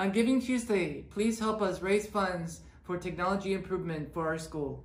On Giving Tuesday, please help us raise funds for technology improvement for our school.